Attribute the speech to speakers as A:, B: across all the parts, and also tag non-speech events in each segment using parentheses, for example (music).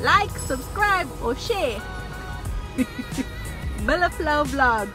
A: Like, subscribe, or share. (laughs) MillerFlow Vlog.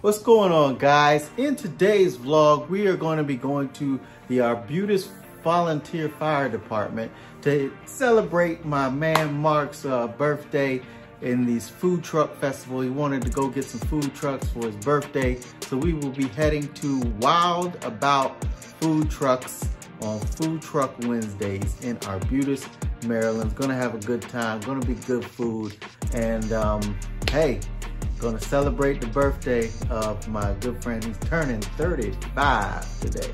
B: What's going on guys? In today's vlog, we are going to be going to the Arbutus Volunteer Fire Department to celebrate my man Mark's uh, birthday in these food truck festival. He wanted to go get some food trucks for his birthday. So we will be heading to Wild About Food Trucks on Food Truck Wednesdays in Arbutus, Maryland. Gonna have a good time, gonna be good food. And um, hey, gonna celebrate the birthday of my good friend. He's turning 35 today.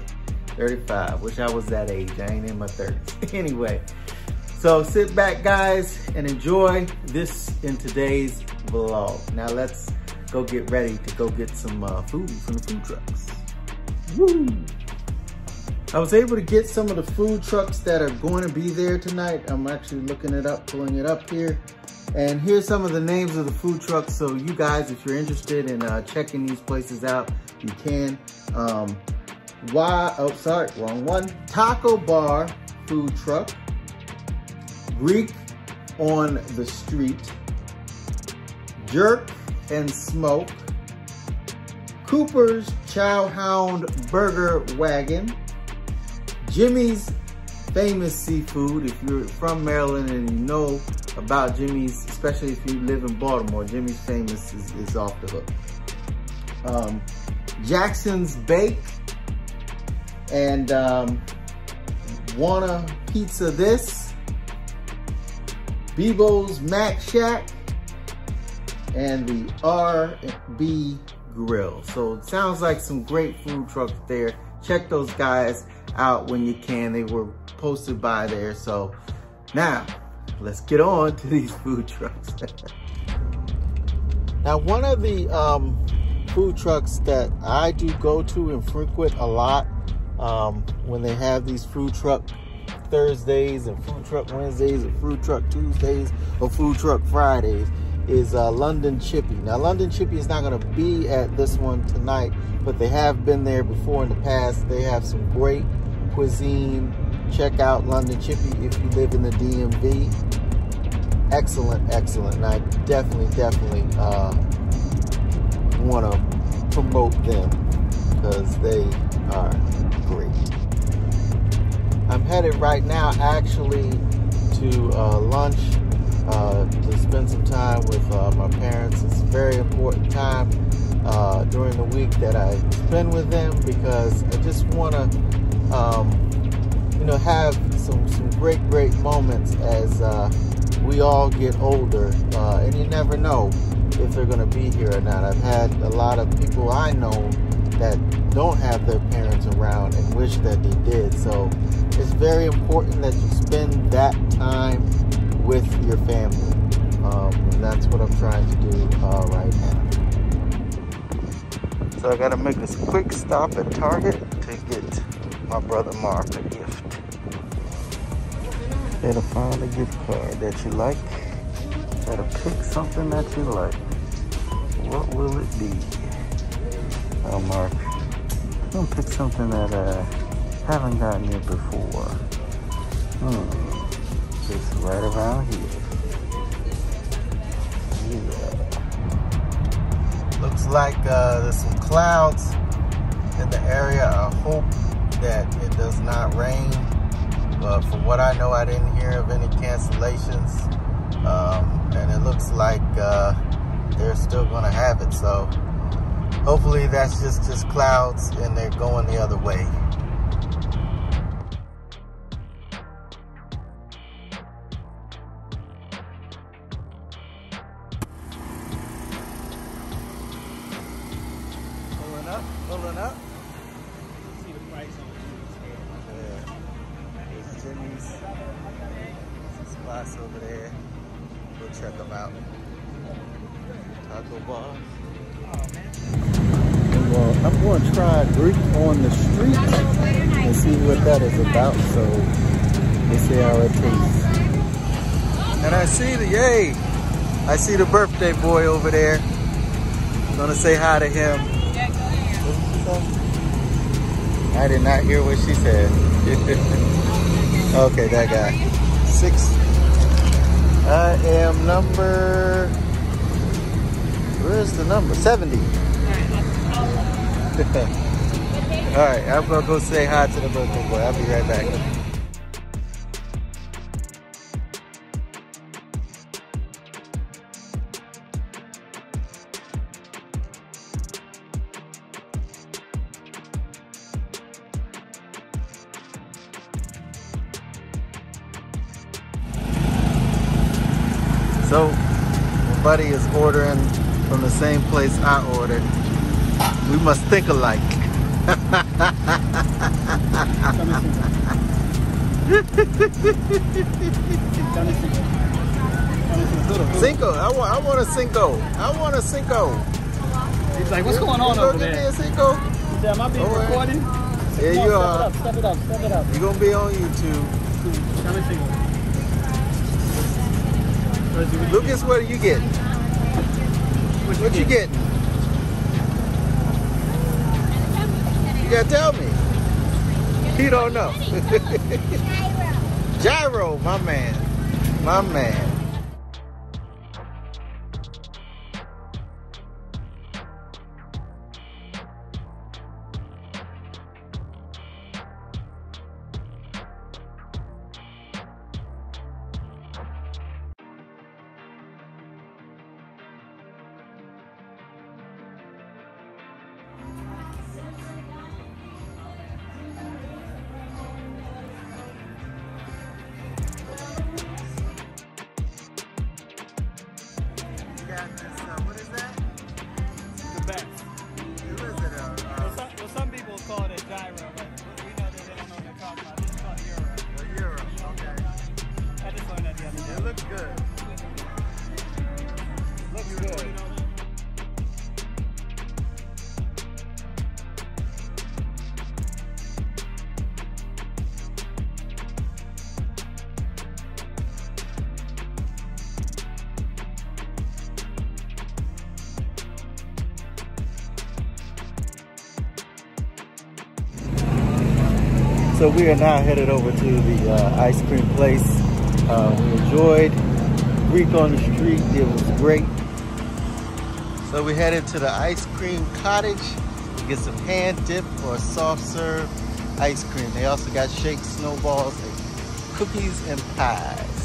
B: 35, wish I was that age. I ain't in my 30s. (laughs) anyway, so sit back guys and enjoy this in today's vlog. Now let's go get ready to go get some uh, food from the food trucks. Woo! I was able to get some of the food trucks that are going to be there tonight. I'm actually looking it up, pulling it up here. And here's some of the names of the food trucks. So you guys, if you're interested in uh, checking these places out, you can. Um, why, oh, sorry, wrong one. Taco Bar Food Truck. Greek on the Street. Jerk and Smoke. Cooper's Chowhound Burger Wagon. Jimmy's Famous Seafood. If you're from Maryland and you know about Jimmy's, especially if you live in Baltimore, Jimmy's Famous is, is off the hook. Um, Jackson's Bake and um, Wanna Pizza This, Bebo's Mac Shack, and the RB Grill. So it sounds like some great food trucks there. Check those guys out when you can. They were posted by there. So now let's get on to (laughs) these food trucks. (laughs) now, one of the um, food trucks that I do go to and frequent a lot um, when they have these food truck Thursdays and food truck Wednesdays and food truck Tuesdays or food truck Fridays is uh, London Chippy. Now, London Chippy is not going to be at this one tonight, but they have been there before in the past. They have some great cuisine. Check out London Chippy if you live in the DMV. Excellent, excellent. And I definitely, definitely uh, want to promote them because they are great. Headed right now actually to uh, lunch uh, to spend some time with uh, my parents. It's a very important time uh, during the week that I spend with them because I just want to, um, you know, have some, some great, great moments as uh, we all get older. Uh, and you never know if they're going to be here or not. I've had a lot of people I know that don't have their parents around and wish that they did. So it's very important that you spend that time with your family. Um, and that's what I'm trying to do uh, right now. So I gotta make a quick stop at Target to get my brother Mark a gift. Gotta find a gift card that you like. Gotta pick something that you like. What will it be? Oh, Mark. I'm gonna pick something that I uh, haven't gotten yet before. Hmm. Just right around here. Yeah. Looks like uh, there's some clouds in the area. I hope that it does not rain. But from what I know, I didn't hear of any cancellations. Um, and it looks like uh, they're still gonna have it. So hopefully that's just, just clouds and they're going the other way. pulling up. See the price on the Yeah. Jimmy's. Some spots over there. Go check them out. Taco bar. Well, I'm going to try Greek on the street and see what that is about. So let's see how it tastes. And I see the yay. I see the birthday boy over there. I'm Gonna say hi to him. I did not hear what she said. (laughs) okay, that guy. Six. I am number. Where's the number? 70. (laughs) All right, I'm gonna go say hi to the birthday boy. I'll be right back. So, my buddy is ordering from the same place I ordered. We must think alike. Cinco, I want, I want a Cinco. I want a Cinco.
C: He's like, what's going on
B: you
C: over
B: Give me
C: there?
B: a Cinco.
C: Am I being
B: right.
C: recorded?
B: Yeah, you
C: step
B: are.
C: It up, step it up, step it up.
B: You're gonna be on YouTube.
C: Let me see. Let's what you
B: Lucas, what are you getting?
C: get.
B: What you getting? Gotta tell me. He don't know. (laughs) Gyro, my man. My man.
C: Some people call it gyro, but we know that they don't know what they're talking about. This is called euro.
B: uh, Euro. Okay.
C: I just learned that the other
B: It looks good. Looks good. So we are now headed over to the uh, ice cream place. Uh, we enjoyed Greek on the street. It was great. So we headed to the ice cream cottage to get some hand dip or soft serve ice cream. They also got shakes, snowballs, cookies and pie.